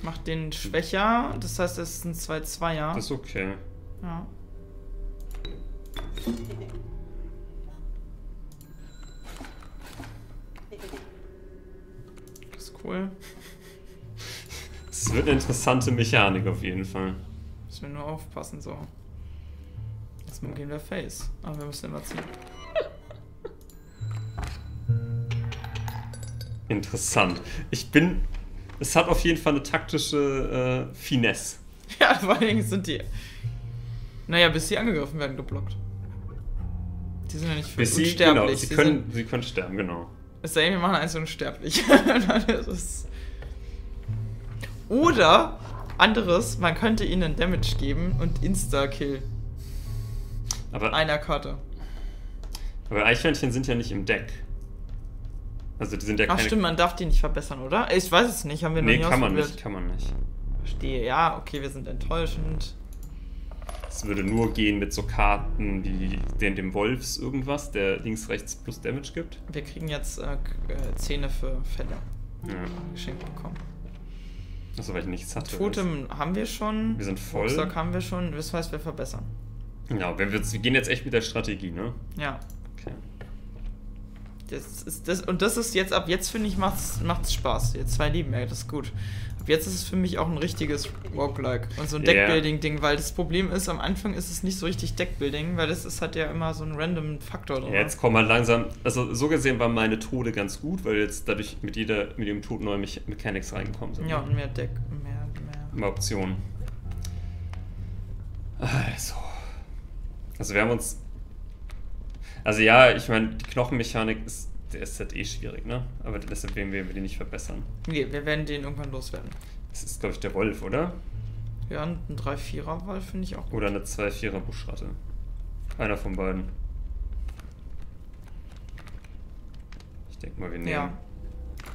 Speaker 2: Macht den schwächer. Das heißt, es ist ein 2-2er.
Speaker 1: Das ist okay.
Speaker 2: Ja. Das ist cool.
Speaker 1: Es wird eine interessante Mechanik auf jeden Fall.
Speaker 2: Müssen wir nur aufpassen, so. Jetzt gehen wir Face. Aber wir müssen immer ziehen.
Speaker 1: Interessant. Ich bin. Es hat auf jeden Fall eine taktische äh, Finesse.
Speaker 2: Ja, vor allen Dingen sind die. Naja, bis sie angegriffen werden, geblockt. Die sind ja nicht
Speaker 1: Bis sie,
Speaker 2: unsterblich.
Speaker 1: genau, sie,
Speaker 2: Sie
Speaker 1: können,
Speaker 2: sind,
Speaker 1: sie können sterben, genau.
Speaker 2: es sei denn, wir machen eins unsterblich. Oder anderes, man könnte ihnen Damage geben und Insta-Kill.
Speaker 1: Aber,
Speaker 2: Einer Karte.
Speaker 1: aber Eichhörnchen sind ja nicht im Deck. Also die sind ja
Speaker 2: Ach
Speaker 1: keine.
Speaker 2: stimmt, man darf die nicht verbessern, oder? Ich weiß es nicht, haben wir noch
Speaker 1: nee,
Speaker 2: nie
Speaker 1: kann man nicht, kann man nicht.
Speaker 2: Verstehe, ja, okay, wir sind enttäuschend.
Speaker 1: Es würde nur gehen mit so Karten wie den dem Wolfs irgendwas, der links, rechts plus Damage gibt.
Speaker 2: Wir kriegen jetzt äh, äh, Zähne für Fälle
Speaker 1: Ja.
Speaker 2: geschenkt bekommen.
Speaker 1: Also weil ich nichts hatte.
Speaker 2: Totem haben wir schon.
Speaker 1: Wir sind voll.
Speaker 2: Rucksack haben wir schon. Das heißt, wir verbessern.
Speaker 1: Ja, wenn wir, wir gehen jetzt echt mit der Strategie, ne?
Speaker 2: Ja. Das ist das, und das ist jetzt, ab jetzt finde ich, macht's, macht's Spaß. Jetzt zwei Leben, ey, das ist gut. Ab jetzt ist es für mich auch ein richtiges Roguelike und so ein
Speaker 1: Ja.
Speaker 2: Deckbuilding-Ding, weil das Problem ist, am Anfang ist es nicht so richtig Deckbuilding, weil das ist halt ja immer so ein random Faktor drin.
Speaker 1: Ja, jetzt kommen halt langsam. Also so gesehen waren meine Tode ganz gut, weil jetzt dadurch mit jeder, mit jedem Tod neue Mecha- Mechanics reingekommen sind.
Speaker 2: ja, und mehr Deck, mehr, mehr.
Speaker 1: Mehr Optionen. Also. Also wir haben uns. Also ja, ich meine, die Knochenmechanik ist. Der ist halt eh schwierig, ne? Aber deshalb werden wir die nicht verbessern.
Speaker 2: Nee, wir werden den irgendwann loswerden.
Speaker 1: Das ist, glaube ich, der Wolf, oder?
Speaker 2: Ja, ein 3-4er-Wahl finde ich auch gut.
Speaker 1: Oder eine 2-4er Buschratte. Einer von beiden. Ich denke mal, wir nehmen.
Speaker 2: Ja.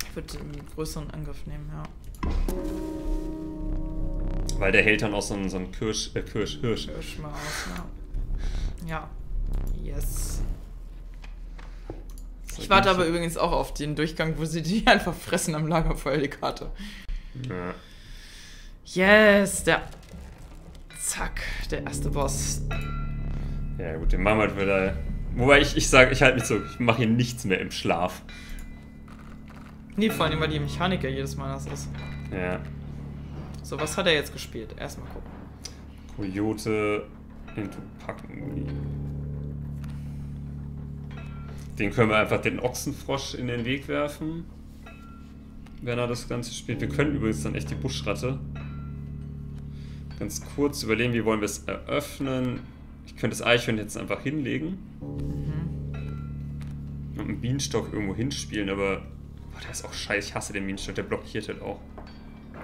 Speaker 2: Ich würde den größeren Angriff nehmen, ja.
Speaker 1: Weil der hält dann auch so einen, so einen Kirsch, äh, Kirsch, Hirsch.
Speaker 2: Hirsch mal aus, ja. Ja. Yes. Ich warte aber übrigens auch auf den Durchgang, wo sie die einfach fressen am Lagerfeuer, die Karte.
Speaker 1: Ja.
Speaker 2: Yes, der. Zack, der erste Boss.
Speaker 1: Ja gut, den machen wir halt wieder. Wobei ich, ich sage, ich halte mich zurück. Ich mache hier nichts mehr im Schlaf.
Speaker 2: Nee, vor allem, weil die Mechanik ja jedes Mal das ist.
Speaker 1: Ja.
Speaker 2: So, was hat er jetzt gespielt? Erstmal gucken.
Speaker 1: Coyote into Packen. Den können wir einfach den Ochsenfrosch in den Weg werfen. Wenn er das Ganze spielt. Wir können übrigens dann echt die Buschratte. Ganz kurz überlegen, wie wollen wir es eröffnen. Ich könnte das Eichhörnchen jetzt einfach hinlegen. Und einen Bienenstock irgendwo hinspielen, aber. Boah, der ist auch scheiße. Ich hasse den Bienenstock. Der blockiert halt auch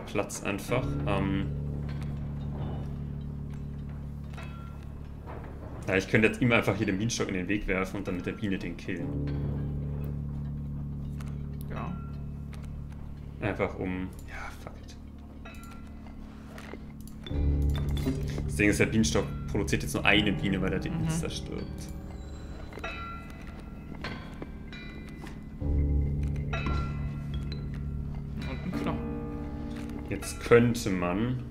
Speaker 1: Platz einfach. Ähm. Ja, ich könnte jetzt ihm einfach hier den Bienenstock in den Weg werfen und dann mit der Biene den killen.
Speaker 2: Ja.
Speaker 1: Einfach um. Ja, fuck it. Das Ding ist, der Bienenstock produziert jetzt nur eine Biene, weil er den
Speaker 2: Mhm.
Speaker 1: Insta stirbt.
Speaker 2: Und ein Knochen.
Speaker 1: Jetzt könnte man.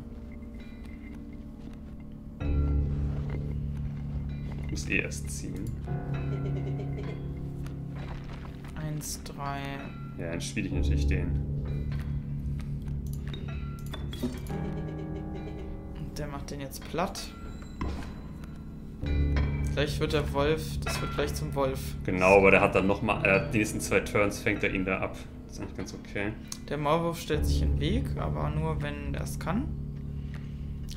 Speaker 1: Muss eh erst ziehen.
Speaker 2: Eins, drei.
Speaker 1: Ja, dann spiele ich natürlich den.
Speaker 2: Und der macht den jetzt platt. Gleich wird der Wolf, das wird gleich zum Wolf.
Speaker 1: Genau, aber der hat dann nochmal. Hat die nächsten zwei Turns fängt er ihn da ab. ist eigentlich ganz okay.
Speaker 2: Der Maulwurf stellt sich in den Weg, aber nur wenn er es kann.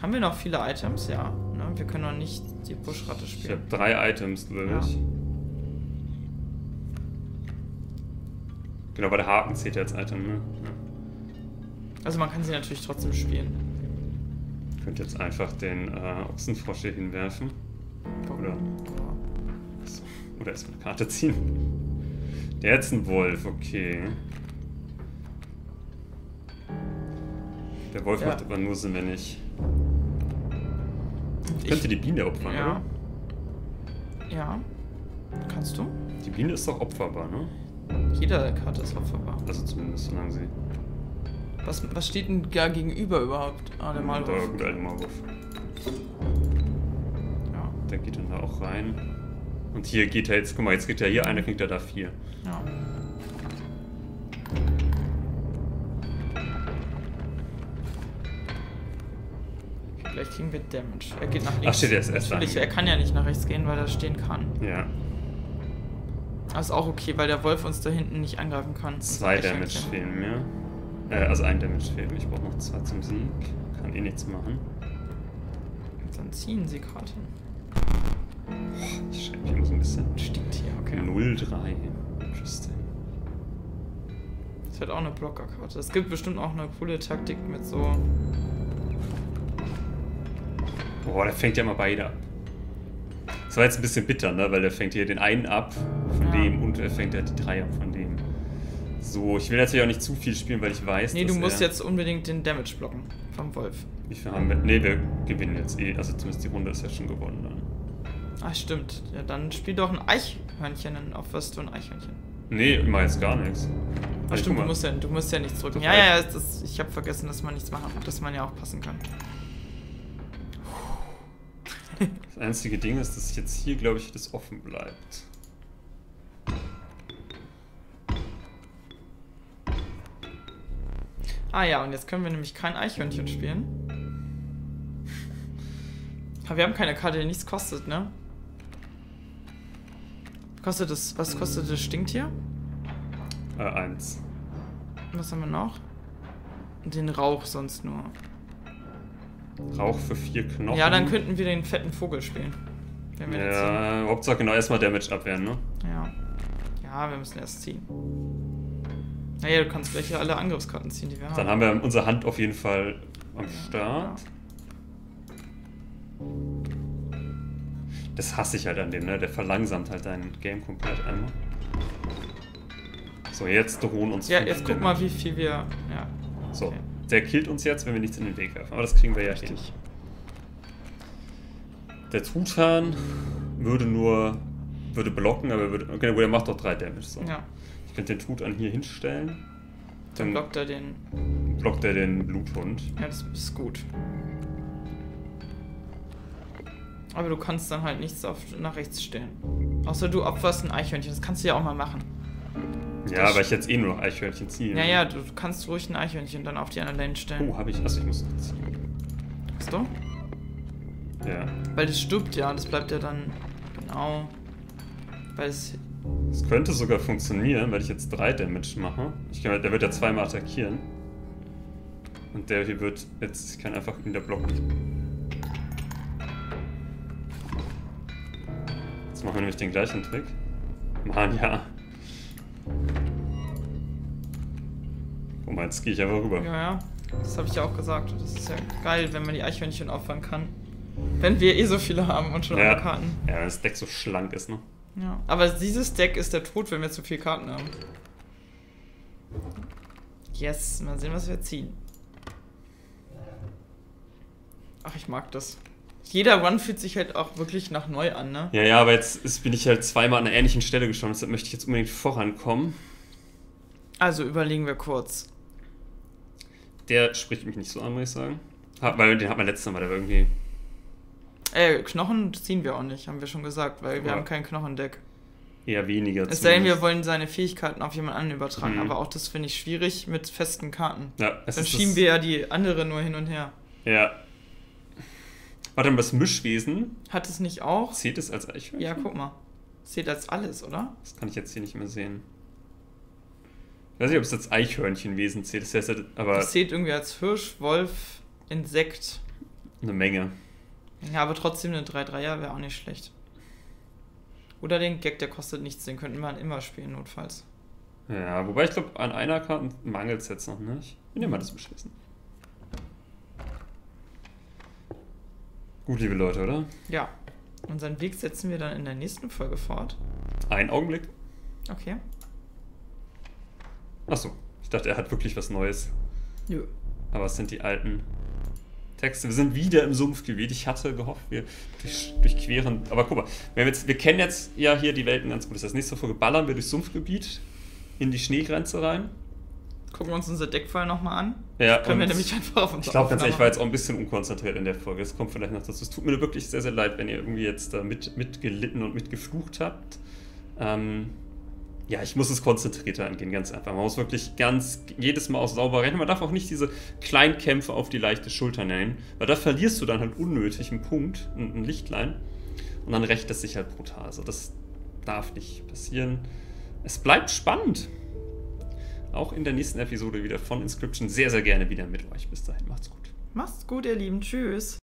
Speaker 2: Haben wir noch viele Items? Ja. Ne? Wir können noch nicht die Buschratte
Speaker 1: Ich
Speaker 2: spielen.
Speaker 1: habe drei Items, glaube
Speaker 2: Ja.
Speaker 1: ich. Genau, weil der Haken zählt ja als Item, ne? Ja.
Speaker 2: Also man kann sie natürlich trotzdem spielen.
Speaker 1: Ich könnte jetzt einfach den äh, Ochsenfrosch hier hinwerfen. Oder, oder erstmal eine Karte ziehen. Der hat jetzt einen Wolf, okay. Der Wolf
Speaker 2: Ja.
Speaker 1: macht aber nur Sinn, wenn ich. Ich könnte die Biene opfern,
Speaker 2: Ja.
Speaker 1: oder?
Speaker 2: Ja. Kannst du?
Speaker 1: Die Biene ist doch opferbar, ne?
Speaker 2: Jede Karte ist opferbar.
Speaker 1: Also zumindest, solange sie.
Speaker 2: Was, was steht denn da gegenüber überhaupt? Ah, der
Speaker 1: Der
Speaker 2: Malwurf.
Speaker 1: gute alte Maulwurf.
Speaker 2: Ja.
Speaker 1: Der geht dann da auch rein. Und hier geht er jetzt, guck mal, jetzt kriegt er hier einer, kriegt er da vier.
Speaker 2: ja. Gleich kriegen wir Damage. Er geht nach links.
Speaker 1: Ach, steht jetzt erst
Speaker 2: Natürlich, er kann ja nicht nach rechts gehen, weil er stehen kann.
Speaker 1: Ja.
Speaker 2: Das ist auch okay, weil der Wolf uns da hinten nicht angreifen kann.
Speaker 1: Zwei Damage
Speaker 2: okay.
Speaker 1: fehlen mir. Äh, also ein Damage fehlt mir. Ich brauche noch zwei zum Sieg. Kann eh nichts machen.
Speaker 2: Dann ziehen sie Karten.
Speaker 1: Ich schreibe hier mal so ein bisschen.
Speaker 2: Stinkt hier, okay.
Speaker 1: 0-3. Interesting.
Speaker 2: Das wird auch eine Blockerkarte. Es gibt bestimmt auch eine coole Taktik mit so.
Speaker 1: Boah, der fängt ja mal beide ab. Das war jetzt ein bisschen bitter, ne? Weil der fängt hier den einen ab von
Speaker 2: Ja.
Speaker 1: dem und er fängt ja die drei ab von dem. So, ich will natürlich auch nicht zu viel spielen, weil ich weiß,
Speaker 2: Nee, du musst jetzt unbedingt den Damage blocken vom Wolf.
Speaker 1: Wie viel haben wir? Ne, wir gewinnen jetzt eh. Also zumindest die Runde ist ja schon gewonnen dann.
Speaker 2: Ach, stimmt. Ja, dann spiel doch ein Eichhörnchen. Dann opferst du ein Eichhörnchen.
Speaker 1: Nee, ich mach jetzt gar nichts.
Speaker 2: Ach, stimmt, du musst, ja, du musst ja nichts drücken.
Speaker 1: Doch,
Speaker 2: Ja,
Speaker 1: halt.
Speaker 2: ja, ja, das, ich habe vergessen, dass man nichts machen dass man ja auch passen kann.
Speaker 1: Das einzige Ding ist, dass jetzt hier, glaube ich, das offen bleibt.
Speaker 2: Ah ja, und jetzt können wir nämlich kein Eichhörnchen spielen. Aber wir haben keine Karte, die nichts kostet, ne? Kostet das, was kostet das Stinktier?
Speaker 1: Äh, eins.
Speaker 2: Was haben wir noch? Den Rauch sonst nur.
Speaker 1: Rauch für vier Knochen.
Speaker 2: Ja, dann könnten wir den fetten Vogel spielen. Wenn wir jetzt
Speaker 1: Ja, Hauptsache genau erstmal Damage abwehren, ne?
Speaker 2: Ja. Ja, wir müssen erst ziehen. Naja, du kannst gleich hier alle Angriffskarten ziehen, die wir haben.
Speaker 1: Dann haben wir unsere Hand auf jeden Fall am Start. Das hasse ich halt an dem, ne? Der verlangsamt halt dein Game komplett einmal. So, jetzt drohen uns
Speaker 2: Ja, jetzt guck mal, wie viel wir. Ja.
Speaker 1: So,
Speaker 2: okay.
Speaker 1: Der killt uns jetzt, wenn wir nichts in den Weg werfen. Aber das kriegen wir ja hin.
Speaker 2: Richtig.
Speaker 1: Der Truthahn würde nur würde blocken, aber würde, okay, der macht doch drei Damage. So.
Speaker 2: Ja.
Speaker 1: Ich könnte den Truthahn hier hinstellen.
Speaker 2: Dann
Speaker 1: Dann
Speaker 2: blockt er den.
Speaker 1: blockt er den Bluthund.
Speaker 2: Ja, das ist gut. Aber du kannst dann halt nichts auf, nach rechts stellen. Außer du opferst ein Eichhörnchen. Das kannst du ja auch mal machen.
Speaker 1: Ja, aber ich jetzt eh nur noch Eichhörnchen ziehe.
Speaker 2: Ja, ja, du kannst ruhig ein Eichhörnchen dann auf die andere Lane stellen.
Speaker 1: Oh, habe ich. Achso, ich muss ziehen.
Speaker 2: Hast du?
Speaker 1: Ja.
Speaker 2: Weil das stirbt ja, das bleibt ja dann. Genau. Weil es.
Speaker 1: Es könnte sogar funktionieren, weil ich jetzt drei Damage mache. Ich kann, der wird ja zweimal attackieren. Und der hier wird jetzt, ich kann einfach ihn da blocken. Jetzt machen wir nämlich den gleichen Trick. Mann, ja. Oh mein, jetzt gehe ich einfach rüber.
Speaker 2: Ja, ja. Das habe ich ja auch gesagt. Das ist ja geil, wenn man die Eichhörnchen opfern kann. Wenn wir eh so viele haben und schon alle Karten.
Speaker 1: ja, wenn das Deck so schlank ist, ne?
Speaker 2: Ja. Aber dieses Deck ist der Tod, wenn wir zu viele Karten haben. Yes, mal sehen, was wir ziehen. Ach, ich mag das. Jeder Run fühlt sich halt auch wirklich nach neu an, ne?
Speaker 1: Ja, ja, aber jetzt ist, bin ich halt zweimal an einer ähnlichen Stelle gestorben, deshalb möchte ich jetzt unbedingt vorankommen.
Speaker 2: Also überlegen wir kurz.
Speaker 1: Der spricht mich nicht so an, muss ich sagen. Ha- Weil den hat man letztes Mal, der war irgendwie.
Speaker 2: Äh, Knochen ziehen wir auch nicht, haben wir schon gesagt, weil wir
Speaker 1: Ja.
Speaker 2: haben kein Knochendeck.
Speaker 1: Eher weniger.
Speaker 2: Es sei denn, wir wollen seine Fähigkeiten auf jemand anderen übertragen,
Speaker 1: Mhm.
Speaker 2: aber auch das finde ich schwierig mit festen Karten.
Speaker 1: Ja, es
Speaker 2: Dann schieben wir ja die andere nur hin und her.
Speaker 1: Ja. Warte mal, das Mischwesen,
Speaker 2: Hat es nicht auch?
Speaker 1: zählt es als Eichhörnchen?
Speaker 2: Ja, guck mal. Zählt als alles, oder?
Speaker 1: Das kann ich jetzt hier nicht mehr sehen. Ich weiß nicht, ob es als Eichhörnchenwesen zählt, das heißt, aber
Speaker 2: Das zählt irgendwie als Hirsch, Wolf, Insekt.
Speaker 1: eine Menge.
Speaker 2: Ja, aber trotzdem eine 3-3er wäre auch nicht schlecht. Oder den Gag, der kostet nichts, den könnten wir immer spielen, notfalls.
Speaker 1: Ja, wobei ich glaube, an einer Karte mangelt es jetzt noch nicht. Wir nehmen mal das beschließen. Gut, liebe Leute, oder?
Speaker 2: Ja. Unseren Weg setzen wir dann in der nächsten Folge fort.
Speaker 1: Ein Augenblick.
Speaker 2: Okay.
Speaker 1: Achso, ich dachte, er hat wirklich was Neues.
Speaker 2: Nö.
Speaker 1: Aber es sind die alten Texte. Wir sind wieder im Sumpfgebiet. Ich hatte gehofft, wir durch, durchqueren. Aber guck mal, wir, jetzt, wir kennen jetzt ja hier die Welten ganz gut. Das heißt, nächste Folge ballern wir durchs Sumpfgebiet in die Schneegrenze rein.
Speaker 2: Gucken wir uns unser Deckfall nochmal an.
Speaker 1: Ja,
Speaker 2: Können wir nämlich einfach auf uns
Speaker 1: Ich glaube ehrlich, ich war jetzt auch ein bisschen unkonzentriert in der Folge. Es kommt vielleicht noch dazu. Es tut mir wirklich sehr, sehr leid, wenn ihr irgendwie jetzt da mit, mitgelitten und mitgeflucht habt. Ähm, ja, ich muss es konzentrierter angehen, ganz einfach. Man muss wirklich ganz jedes Mal auch sauber rechnen. Man darf auch nicht diese Kleinkämpfe auf die leichte Schulter nehmen, weil da verlierst du dann halt unnötig einen Punkt, ein, ein Lichtlein. Und dann rächt es sich halt brutal. Also das darf nicht passieren. Es bleibt spannend. Auch in der nächsten Episode wieder von Inscription sehr, sehr gerne wieder mit euch. Bis dahin, macht's gut.
Speaker 2: Macht's gut, ihr Lieben. Tschüss.